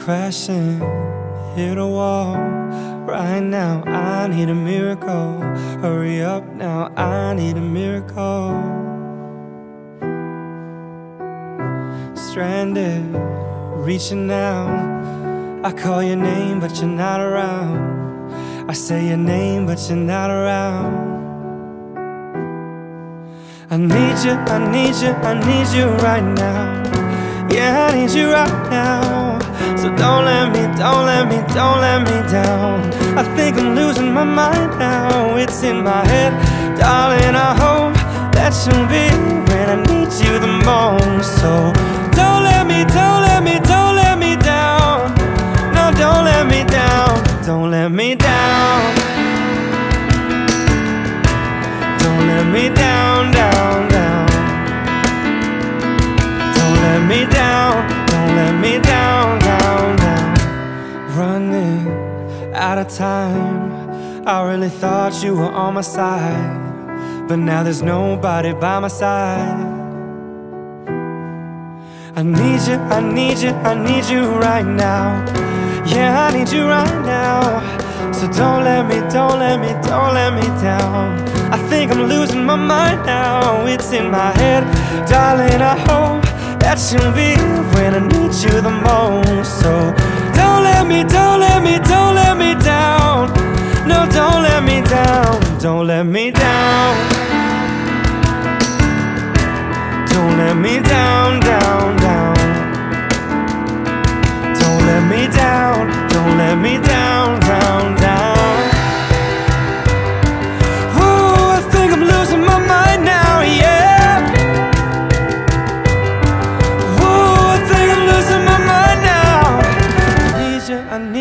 crashing, hit a wall. Right now, I need a miracle. Hurry up now, I need a miracle. Stranded, reaching out. I call your name, but you're not around. I say your name, but you're not around. I need you, I need you, I need you right now. Yeah, I need you right now. So don't let me, don't let me, don't let me down. I think I'm losing my mind now. It's in my head, darling. I hope that you'll be when I need you the most. So don't let me, don't let me, don't let me down. No, don't let me down. Don't let me down. Don't let me down, me down, don't let me down, down, down. Running out of time. I really thought you were on my side. But now there's nobody by my side. I need you, I need you, I need you right now. Yeah, I need you right now. So don't let me, don't let me, don't let me down. I think I'm losing my mind now. It's in my head, darling. I hope that you'll be when I need you the most. So don't let me, don't let me, don't let me down. No, don't let me down. Don't let me down. Don't let me down, down, down. Don't let me down, don't let me down, down,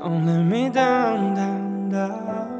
Don't let me down, down, down.